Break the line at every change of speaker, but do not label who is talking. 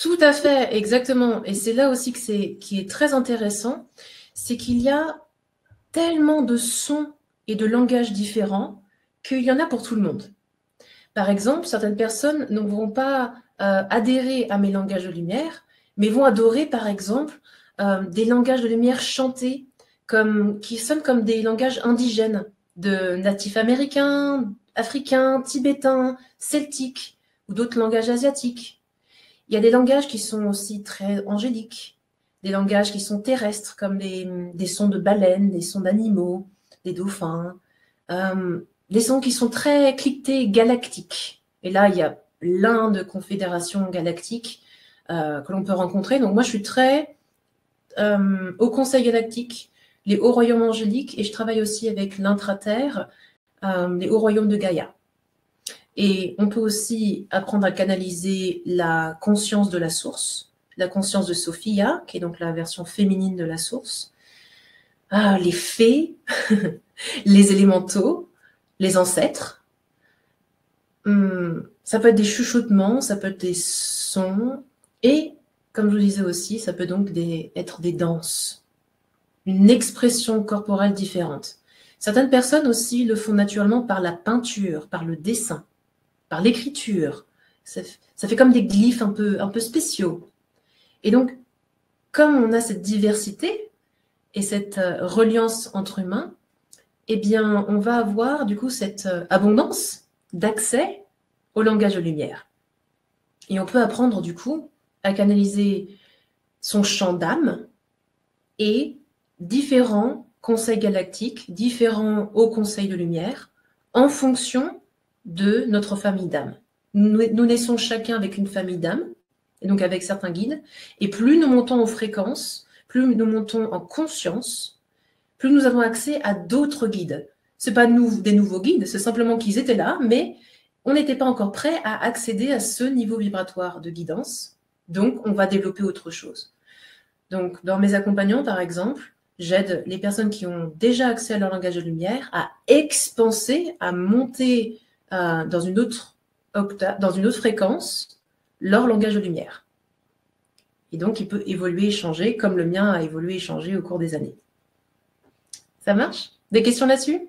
Tout à fait, exactement. Et c'est là aussi que c'est qui est très intéressant, c'est qu'il y a tellement de sons et de langages différents qu'il y en a pour tout le monde. Par exemple, certaines personnes ne vont pas euh, adhérer à mes langages de lumière, mais vont adorer, par exemple, euh, des langages de lumière chantés, qui sonnent comme des langages indigènes, de natifs américains, africains, tibétains, celtiques, ou d'autres langages asiatiques. Il y a des langages qui sont aussi très angéliques, des langages qui sont terrestres, comme des, sons de baleines, des sons d'animaux, des dauphins, euh, des sons qui sont très cliquetés galactiques. Et là, il y a plein de confédérations galactiques euh, que l'on peut rencontrer. Donc moi, je suis très euh, au Conseil galactique, les hauts royaumes angéliques, et je travaille aussi avec l'intraterre, les hauts royaumes de Gaïa. Et on peut aussi apprendre à canaliser la conscience de la source, la conscience de Sophia, qui est donc la version féminine de la source, ah, les fées, les élémentaux, les ancêtres. Hum, ça peut être des chuchotements, ça peut être des sons, et comme je vous disais aussi, ça peut donc être des danses, une expression corporelle différente. Certaines personnes aussi le font naturellement par la peinture, par le dessin, par l'écriture. Ça, fait comme des glyphes un peu, un peu spéciaux. Et donc, comme on a cette diversité et cette euh, reliance entre humains, eh bien, on va avoir du coup cette euh, abondance d'accès au langage de lumière. Et on peut apprendre du coup à canaliser son champ d'âme et différents conseils galactiques, différents hauts conseils de lumière, en fonction de notre famille d'âme. Nous, naissons chacun avec une famille d'âme, et donc avec certains guides, et plus nous montons en fréquence, plus nous montons en conscience, plus nous avons accès à d'autres guides. Ce pas des nouveaux guides, c'est simplement qu'ils étaient là, mais on n'était pas encore prêt à accéder à ce niveau vibratoire de guidance. Donc, on va développer autre chose. Donc, dans mes accompagnants, par exemple, j'aide les personnes qui ont déjà accès à leur langage de lumière à expanser, à monter euh, dans, une autre dans une autre fréquence leur langage de lumière. Et donc, il peut évoluer et changer comme le mien a évolué et changé au cours des années. Ça marche? Des questions là-dessus?